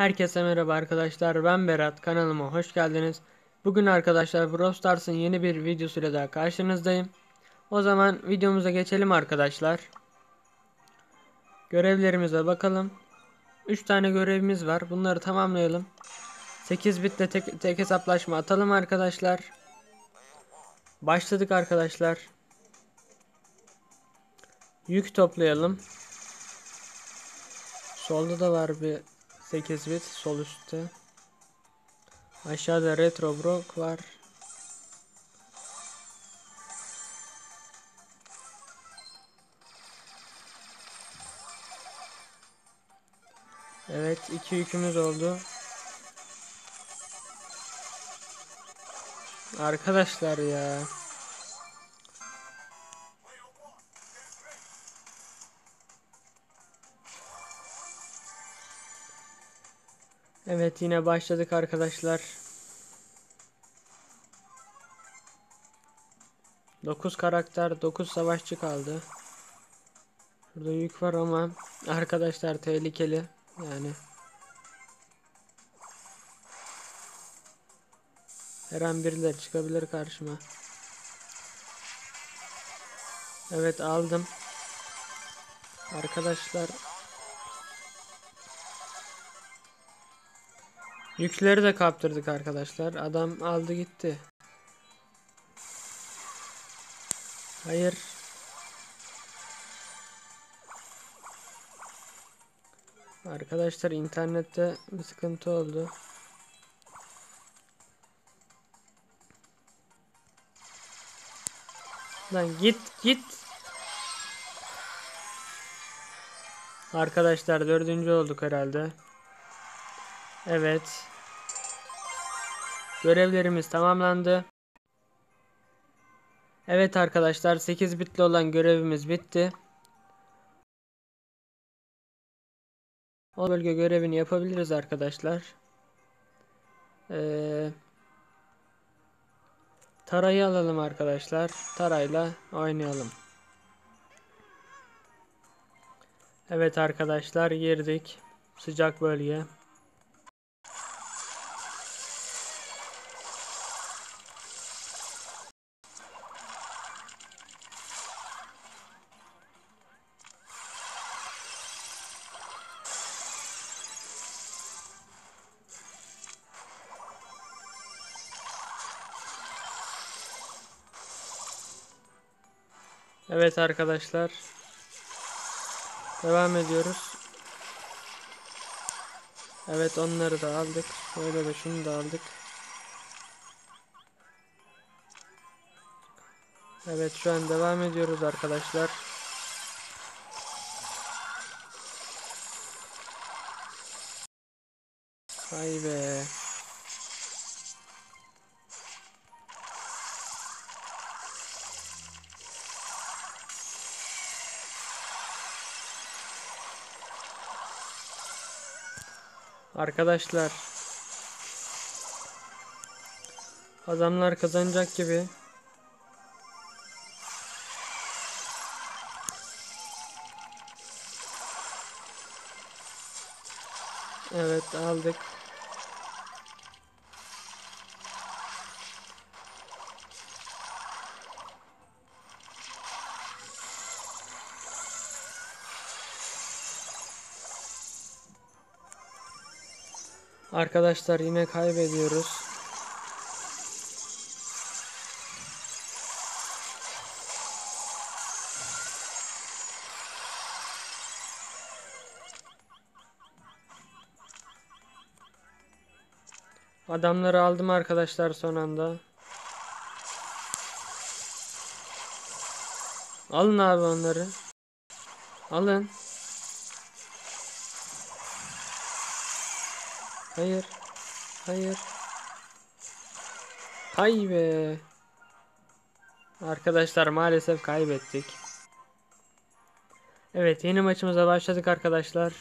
Herkese merhaba arkadaşlar ben Berat kanalıma hoş geldiniz. Bugün arkadaşlar Brawl Stars'ın yeni bir videosuyla daha karşınızdayım. O zaman videomuza geçelim arkadaşlar. Görevlerimize bakalım. 3 tane görevimiz var bunları tamamlayalım. 8 bitle tek, tek hesaplaşma atalım arkadaşlar. Başladık arkadaşlar. Yük toplayalım. Solda da var bir 8 bit sol üstte. Aşağıda retro brok var. Evet iki yükümüz oldu. Arkadaşlar ya. Evet yine başladık arkadaşlar. 9 karakter 9 savaşçı kaldı. Burada yük var ama arkadaşlar tehlikeli yani. Her an birileri çıkabilir karşıma. Evet aldım. Arkadaşlar Yükleri de kaptırdık arkadaşlar. Adam aldı gitti. Hayır. Arkadaşlar internette bir sıkıntı oldu. Lan git git. Arkadaşlar dördüncü olduk herhalde. Evet. Görevlerimiz tamamlandı. Evet arkadaşlar 8 bitli olan görevimiz bitti. O bölge görevini yapabiliriz arkadaşlar. Ee, tarayı alalım arkadaşlar. Tarayla oynayalım. Evet arkadaşlar girdik. Sıcak bölge. Evet arkadaşlar. Devam ediyoruz. Evet onları da aldık. Böyle de şunu da aldık. Evet şu an devam ediyoruz arkadaşlar. Vay be. Arkadaşlar. Adamlar kazanacak gibi. Evet aldık Arkadaşlar yine kaybediyoruz. Adamları aldım arkadaşlar son anda. Alın abi onları. Alın. Hayır. Hayır. Hay be. Arkadaşlar maalesef kaybettik. Evet yeni maçımıza başladık arkadaşlar.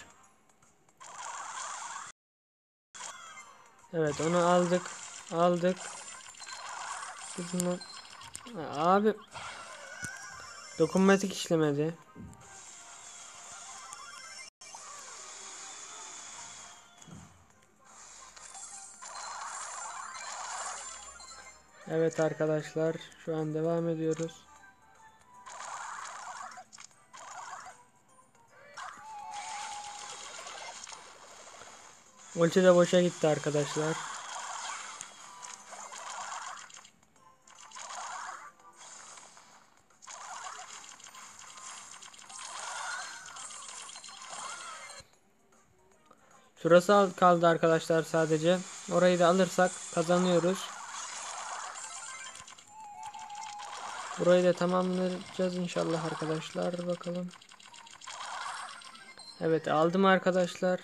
Evet onu aldık. Aldık. Abi. Dokunmatik işlemedi. Evet arkadaşlar şu an devam ediyoruz. Ulti de boşa gitti arkadaşlar. Şurası kaldı arkadaşlar sadece. Orayı da alırsak kazanıyoruz. Burayı da tamamlayacağız inşallah arkadaşlar. Bakalım. Evet aldım arkadaşlar.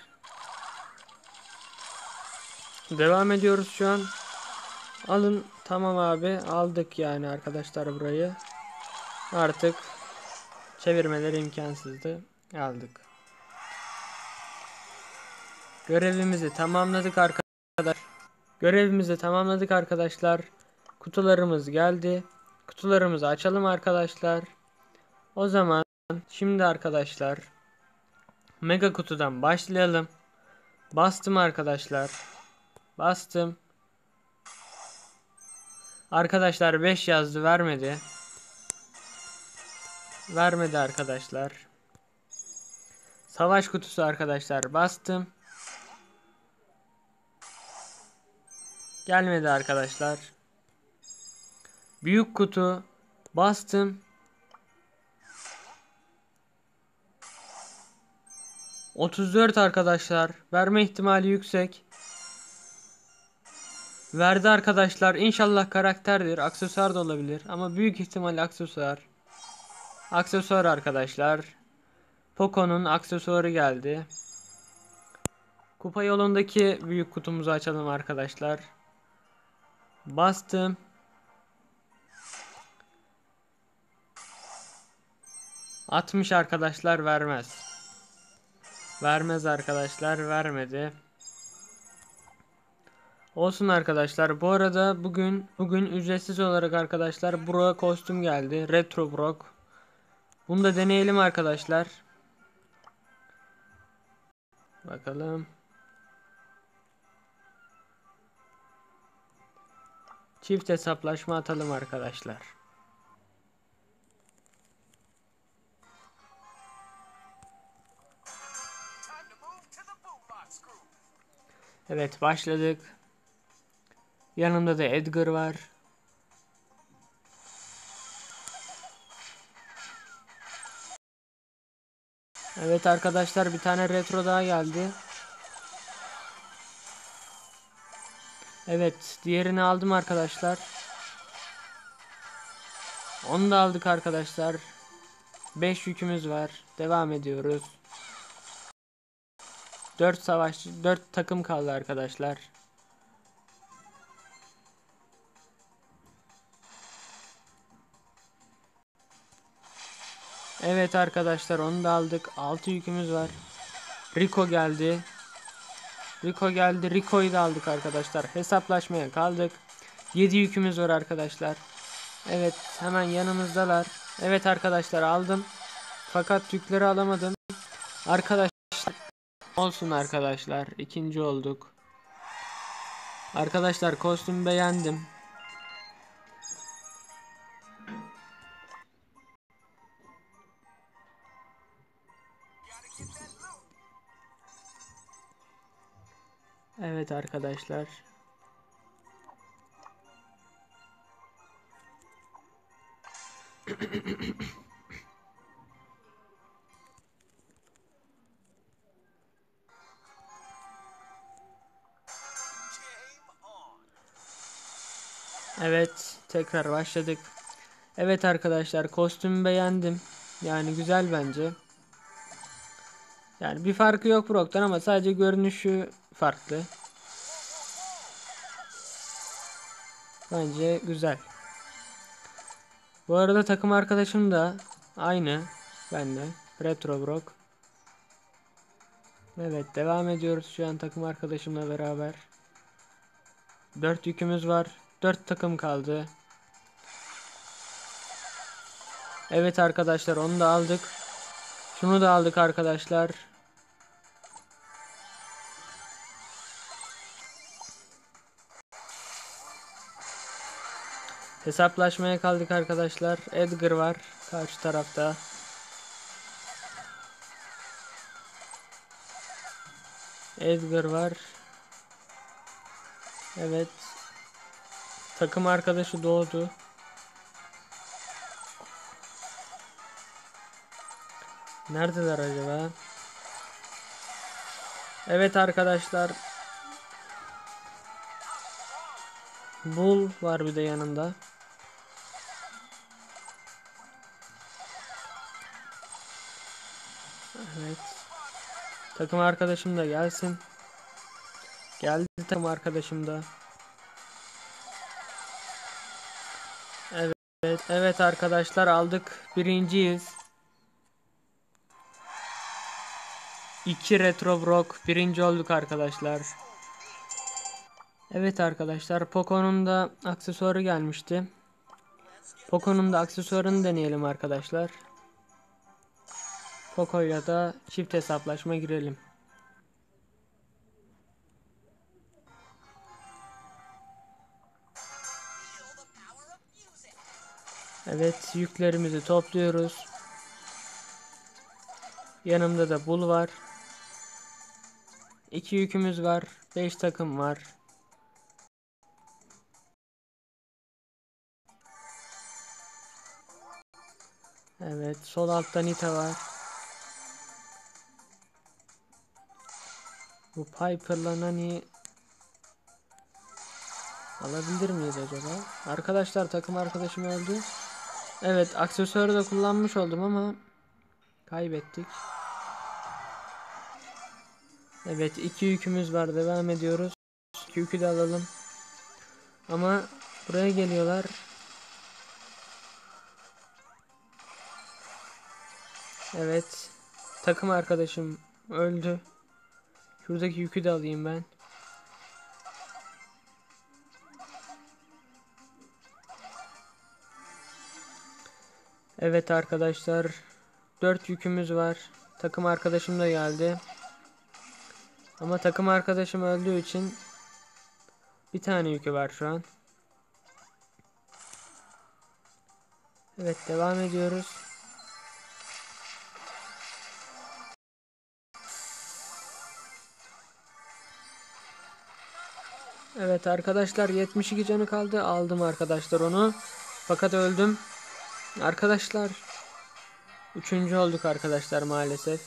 Devam ediyoruz şu an. Alın. Tamam abi. Aldık yani arkadaşlar burayı. Artık çevirmeleri imkansızdı. Aldık. Görevimizi tamamladık arkadaşlar. Görevimizi tamamladık arkadaşlar. Kutularımız geldi. Kutularımızı açalım arkadaşlar. O zaman şimdi arkadaşlar mega kutudan başlayalım. Bastım arkadaşlar. Bastım. Arkadaşlar 5 yazdı vermedi. Vermedi arkadaşlar. Savaş kutusu arkadaşlar bastım. Gelmedi arkadaşlar. Büyük kutu bastım. Otuz dört arkadaşlar. Verme ihtimali yüksek. Verdi arkadaşlar. İnşallah karakterdir. Aksesuar da olabilir. Ama büyük ihtimal aksesuar. Aksesuar arkadaşlar. Poco'nun aksesuarı geldi. Kupa yolundaki büyük kutumuzu açalım arkadaşlar. Bastım. Atmış arkadaşlar vermez. Vermez arkadaşlar vermedi. Olsun arkadaşlar. Bu arada bugün bugün ücretsiz olarak arkadaşlar Brock'a kostüm geldi. Retro Brock. Bunu da deneyelim arkadaşlar. Bakalım. Çift hesaplaşma atalım arkadaşlar. Evet başladık. Yanımda da Edgar var. Evet arkadaşlar bir tane retro daha geldi. Evet diğerini aldım arkadaşlar. Onu da aldık arkadaşlar. 5 yükümüz var. Devam ediyoruz. 4 savaş 4 takım kaldı arkadaşlar. Evet arkadaşlar onu da aldık. 6 yükümüz var. Rico geldi. Rico geldi. Rico'yu da aldık arkadaşlar. Hesaplaşmaya kaldık. 7 yükümüz var arkadaşlar. Evet hemen yanımızdalar. Evet arkadaşlar aldım. Fakat yükleri alamadım. Arkadaşlar olsun arkadaşlar. ikinci olduk. Arkadaşlar kostüm beğendim. Evet arkadaşlar. Evet, tekrar başladık. Evet arkadaşlar, kostümü beğendim. Yani güzel bence. Yani bir farkı yok Brock'tan ama sadece görünüşü farklı. Bence güzel. Bu arada takım arkadaşım da aynı benle. Retro Brock. Evet devam ediyoruz şu an takım arkadaşımla beraber. 4 yükümüz var. 4 takım kaldı. Evet arkadaşlar onu da aldık. Şunu da aldık arkadaşlar. Hesaplaşmaya kaldık arkadaşlar. Edgar var karşı tarafta. Edgar var. Evet. Takım arkadaşı doğdu. Neredeler acaba? Evet arkadaşlar. Bull var bir de yanında. Evet. Takım arkadaşım da gelsin. Geldi takım arkadaşım da. Evet, evet arkadaşlar aldık. Birinciyiz. 2 Retro Brock birinci olduk arkadaşlar. Evet arkadaşlar Poco'nun da aksesuarı gelmişti. Poco'nun da aksesuarını deneyelim arkadaşlar. Poco'yla da çift hesaplaşma girelim. Evet yüklerimizi topluyoruz. Yanımda da bul var. İki yükümüz var. Beş takım var. Evet sol altta Nita var. Bu Piper'la Nani alabilir miyiz acaba? Arkadaşlar takım arkadaşım öldü. Evet aksesuarı da kullanmış oldum ama kaybettik. Evet iki yükümüz var devam ediyoruz. İki yükü de alalım. Ama buraya geliyorlar. Evet. Takım arkadaşım öldü. Şuradaki yükü de alayım ben. Evet arkadaşlar. 4 yükümüz var. Takım arkadaşım da geldi. Ama takım arkadaşım öldüğü için bir tane yükü var şu an. Evet devam ediyoruz. Evet arkadaşlar 72 canı kaldı. Aldım arkadaşlar onu. Fakat öldüm. Arkadaşlar. Üçüncü olduk arkadaşlar maalesef.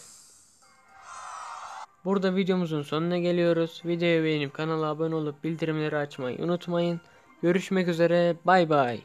Burada videomuzun sonuna geliyoruz. Videoyu beğenip kanala abone olup bildirimleri açmayı unutmayın. Görüşmek üzere. Bay bay.